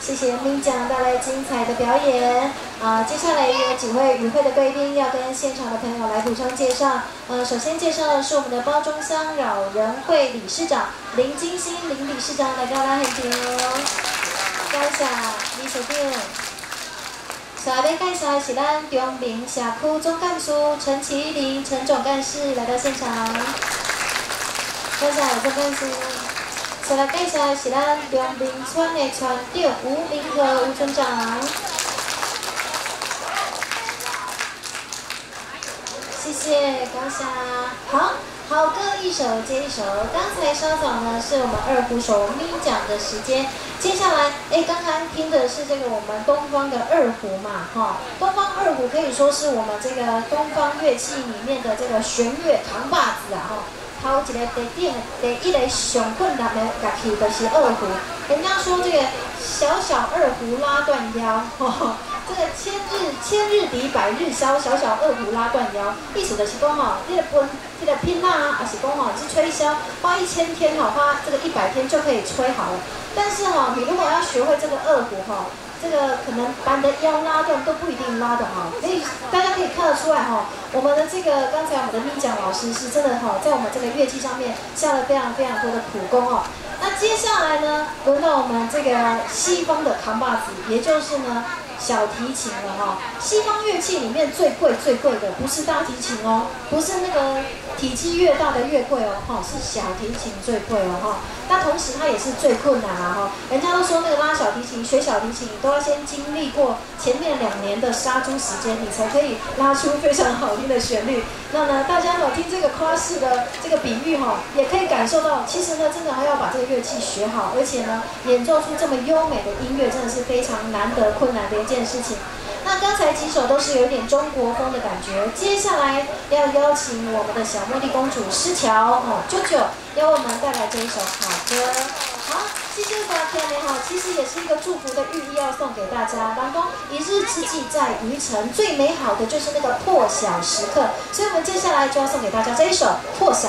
谢谢明奖带来精彩的表演。啊，接下来有几位与会的贵宾要跟现场的朋友来补充介绍。呃，首先介绍的是我们的包装箱老人会理事长林金星林理事长，来跟大家很久。感谢李小店。下面介绍的是咱中明社区总干事陈启林陈总干事来到现场。感谢总干事。再来介绍的是咱中明村的村长吴明和吴村长。谢谢，感谢。好，好歌一首接一首。刚才稍早呢，是我们二胡手咪讲的时间。接下来，哎，刚刚听的是这个我们东方的二胡嘛，哈。东方二胡可以说是我们这个东方乐器里面的这个弦乐扛把子啊，哈。头一个第顶第一个上困难的乐器就是二胡。人家说这个小小二胡拉断腰，这个千日千日敌，百日消。小小二胡拉断腰，意思就是讲吼，这个分这个拼啊，还是讲吼是吹箫，花一千天哈，花这个一百天就可以吹好了。但是哈，你如果要学会这个二胡哈，这个可能把你的腰拉断都不一定拉得好。所以大家可以看得出来哈，我们的这个刚才我们的咪讲老师是真的哈，在我们这个乐器上面下了非常非常多的苦功哦。那接下来呢，轮到我们这个西方的扛把子，也就是呢。小提琴了哈，西方乐器里面最贵最贵的不是大提琴哦，不是那个体积越大的越贵哦，哈，是小提琴最贵哦，哈。那同时它也是最困难啊，哈。人家都说那个拉小提琴、学小提琴都要先经历过前面两年的杀猪时间，你才可以拉出非常好听的旋律。那呢，大家呢听这个夸式的这个比喻哈，也可以感受到，其实呢真的还要把这个乐器学好，而且呢演奏出这么优美的音乐，真的是非常难得困难的件事情。那刚才几首都是有点中国风的感觉，接下来要邀请我们的小茉莉公主诗乔哦，舅舅要为我们带来这一首好歌。好，谢谢大家你好，其实也是一个祝福的寓意要送给大家。当中一日之计在于晨，最美好的就是那个破晓时刻，所以我们接下来就要送给大家这一首破晓。